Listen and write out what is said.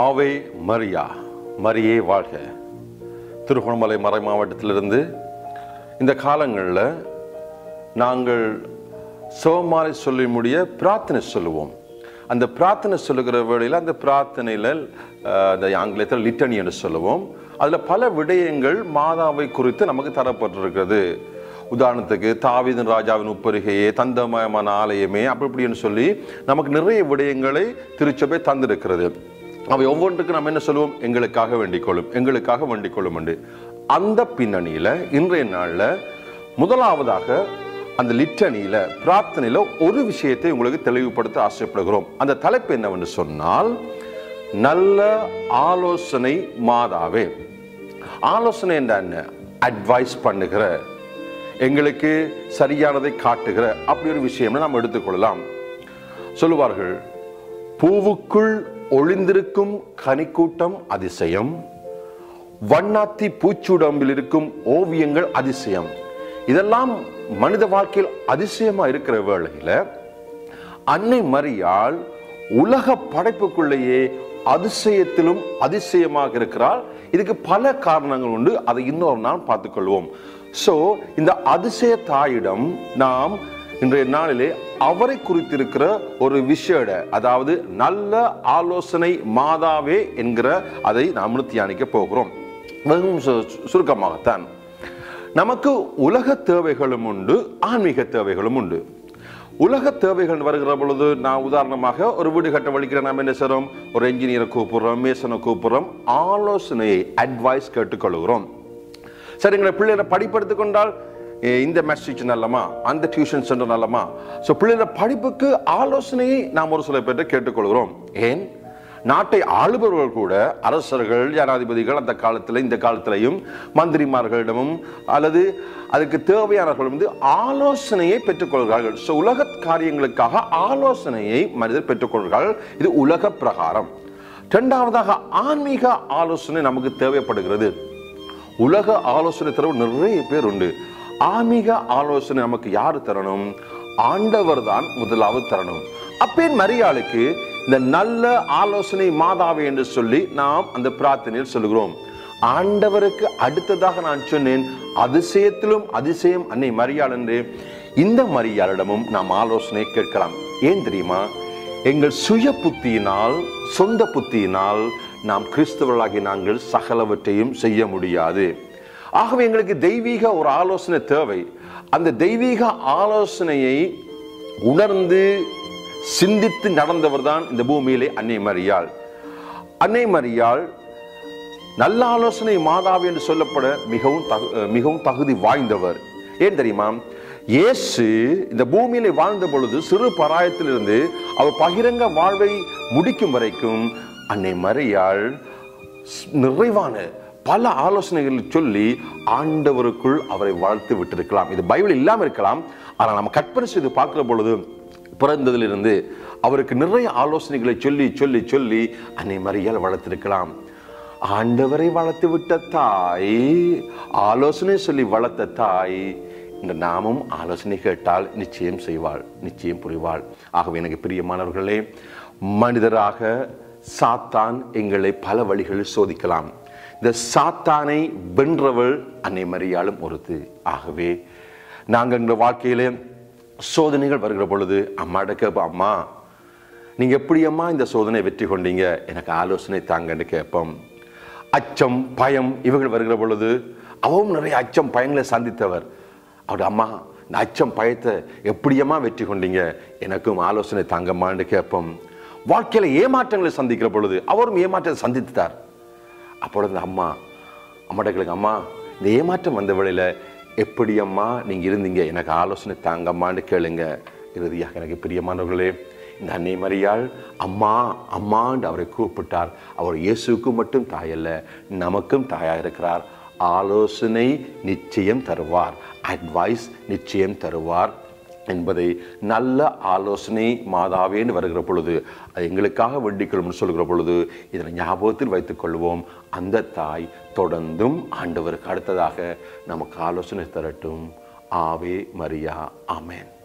ஆவே மரியா மரியே வாழ்க. திருகோணமலை மறை மாவட்டத்திலிருந்து இந்த காலங்களில் நாங்கள் சோமாலை சொல்லி முடிய பிரார்த்தனை சொல்லுவோம். அந்த பிரார்த்தனை சொல்லுகிற வேளையில் அந்த பிரார்த்தனையில் அந்த ஆங்கிலத்தில் லிட்டனி என்று சொல்லுவோம். அதில் பல விடயங்கள் மாதாவை குறித்து நமக்கு தரப்பட்டிருக்கிறது. உதாரணத்துக்கு தாவிதன் ராஜாவின் உப்பருகையே தந்தமயமான ஆலயமே அப்படி இப்படின்னு சொல்லி நமக்கு நிறைய விடயங்களை திருச்சபை தந்திருக்கிறது. அவை ஒவ்வொன்றுக்கும் நம்ம என்ன சொல்லுவோம்? எங்களுக்காக வேண்டிக் கொள்ளும் எங்களுக்காக வேண்டிக் கொள்ளும் என்று. அந்த பின்னணியில் இன்றைய நாளில் முதலாவதாக அந்த லிட்டணியில் பிரார்த்தனையில் ஒரு விஷயத்தை உங்களுக்கு தெளிவுபடுத்த ஆசைப்படுகிறோம். அந்த தலைப்பு என்னவென்று சொன்னால் நல்ல ஆலோசனை மாதாவே. ஆலோசனை என்ற என்ன? அட்வைஸ் பண்ணுகிற எங்களுக்கு சரியானதை காட்டுகிற அப்படி ஒரு விஷயம் நாம் எடுத்துக்கொள்ளலாம். சொல்லுவார்கள் பூவுக்குள் ஒளிந்திருக்கும் கனிக்கூட்டம் அதிசயம். வண்ணாத்தி பூச்சுடம்பில் இருக்கும் ஓவியங்கள் அதிசயம். இதெல்லாம் மனித வாழ்க்கையில் அதிசயமா இருக்கிற வேளையில அன்னை மரியாள் உலக படைப்புக்குள்ளேயே அதிசயத்திலும் அதிசயமாக இருக்கிறாள். இதுக்கு பல காரணங்கள் உண்டு. அதை இன்னொரு நாள் பார்த்துக்கொள்வோம். சோ இந்த அதிசய தாயிடம் நாம் இன்றைய நாளிலே அவரை குறித்திருக்கிற ஒரு விஷயட அதாவது நல்ல ஆலோசனை மாதாவே என்கிற அதை நாம் தியானிக்க போகிறோம். மிகவும் சு- சுருக்கமாகத்தான். நமக்கு உலக தேவைகளும் உண்டு ஆன்மீக தேவைகளும் உண்டு. உலக தேவைகள் வருகிற பொழுது நான் உதாரணமாக ஒரு வீடு கட்ட வலிக்கிற நாம் என்ன செய்கிறோம் ஒரு என்ஜினியரை கூப்பிடுறோம் மேசனை கூப்பிடுறோம் ஆலோசனையை அட்வைஸ் கேட்டுக்கொள்கிறோம். சரி எங்களை பிள்ளைகளை படிப்படுத்திக் கொண்டால் இந்த மெசேஜ் நல்லமா? அந்த டியூஷன் சென்டர் நல்லமா? ஸோ பிள்ளைகள படிப்புக்கு ஆலோசனையை நாம் ஒரு சில பேர்கிட்ட கேட்டுக்கொள்கிறோம். ஏன்? நாட்டை ஆளுபவர்கள் கூட அரசர்கள் ஜனாதிபதிகள் அந்த காலத்தில் இந்த காலத்திலையும் மந்திரிமார்களிடமும் அல்லது அதுக்கு தேவையானவர்கள் வந்து ஆலோசனையை பெற்றுக்கொள்கிறார்கள். ஸோ உலக காரியங்களுக்காக ஆலோசனையை மனிதர் பெற்றுக்கொள்கிறார்கள் இது உலக பிரகாரம். ரெண்டாவதாக ஆன்மீக ஆலோசனை நமக்கு தேவைப்படுகிறது. உலக ஆலோசனை தரவு நிறைய பேர் உண்டு. ஆன்மீக ஆலோசனை நமக்கு யார் தரணும்? ஆண்டவர் தான் முதலாவது தரணும். அப்பேன் மரியாளுக்கு இந்த நல்ல ஆலோசனை மாதாவே என்று சொல்லி நாம் அந்த பிரார்த்தனையில் சொல்லுகிறோம். ஆண்டவருக்கு அடுத்ததாக நான் சொன்னேன் அதிசயத்திலும் அதிசயம் அன்னை மரியாள் என்று. இந்த மரியாளிடமும் நாம் ஆலோசனை கேட்கலாம். ஏன் தெரியுமா? எங்கள் சுய புத்தியினால் சொந்த புத்தியினால் நாம் கிறிஸ்தவர்களாகி நாங்கள் சகலவற்றையும் செய்ய முடியாது. ஆகவே எங்களுக்கு தெய்வீக ஒரு ஆலோசனை தேவை. அந்த தெய்வீக ஆலோசனையை உணர்ந்து சிந்தித்து நடந்தவர் தான் இந்த பூமியிலே அன்னை மரியாள். அன்னை மரியாள் நல்ல ஆலோசனை மாதாவி என்று சொல்லப்பட மிகவும் தகு மிகவும் தகுதி வாய்ந்தவர். ஏன் தெரியுமா? இயேசு இந்த பூமியிலே வாழ்ந்த பொழுது சிறு பராயத்திலிருந்து அவர் பகிரங்க வாழ்வை முடிக்கும் வரைக்கும் அன்னை மரியாள் நிறைவான பல ஆலோசனைகள் சொல்லி ஆண்டவருக்குள் அவரை வாழ்த்து விட்டிருக்கலாம். இது பைபிள் இல்லாமல் இருக்கலாம். ஆனால் நம்ம கற்பனை செய்து பார்க்குற பொழுது பிறந்ததிலிருந்து அவருக்கு நிறைய ஆலோசனைகளை சொல்லி சொல்லி சொல்லி அன்னை மரியாள் வளர்த்திருக்கலாம். ஆண்டவரை வளர்த்து விட்ட தாய் ஆலோசனை சொல்லி வளர்த்த தாய் இந்த நாமும் ஆலோசனை கேட்டால் நிச்சயம் செய்வாள் நிச்சயம் புரிவாள். ஆகவே எனக்கு பிரியமானவர்களே மனிதராக சாத்தான் எங்களை பல வழிகளில் சோதிக்கலாம். இந்த சாத்தானை வென்றவள் அன்னை மரியாளும் ஒருத்து. ஆகவே நாங்கள் எங்கள் வாழ்க்கையிலே சோதனைகள் வருகிற பொழுது அம்மாட்ட கேட்போம் அம்மா. நீங்கள் எப்படியம்மா இந்த சோதனை வெற்றி கொண்டீங்க? எனக்கு ஆலோசனை தாங்கன்னு கேட்போம். அச்சம் பயம் இவர்கள் வருகிற பொழுது அவவும் நிறைய அச்சம் பயங்களை சந்தித்தவர். அவர் அம்மா இந்த அச்சம் பயத்தை எப்படியம்மா வெற்றி கொண்டீங்க? எனக்கும் ஆலோசனை தாங்கம்மான்னு கேட்போம். வாழ்க்கையில் ஏமாற்றங்களை சந்திக்கிற பொழுது அவரும் ஏமாற்றத்தை சந்தித்தார் அப்பொழுது இந்த அம்மா அம்மாட்ட கேளுங்க அம்மா இந்த ஏமாற்றம் வந்த வேளையில எப்படி அம்மா நீங்கள் இருந்தீங்க? எனக்கு ஆலோசனை தாங்கம்மான்னு கேளுங்க. இறுதியாக எனக்கு பிரியமானவர்களே இந்த அன்னை மரியாள் அம்மா அம்மாண்டு அவரை கூப்பிட்டார். அவர் இயேசுக்கு மட்டும் தாயல்ல நமக்கும் தாயாக இருக்கிறார். ஆலோசனை நிச்சயம் தருவார். அட்வைஸ் நிச்சயம் தருவார். என்பதை நல்ல ஆலோசனை மாதாவேன்னு வருகிற பொழுது அது எங்களுக்காக வேண்டிக்கொள்ளும்னு சொல்கிற பொழுது இதனை ஞாபகத்தில் வைத்துக் கொள்வோம். அந்த தாய் தொடர்ந்தும் ஆண்டவருக்கு அடுத்ததாக நமக்கு ஆலோசனை தரட்டும். ஆவே மரியா. ஆமேன்.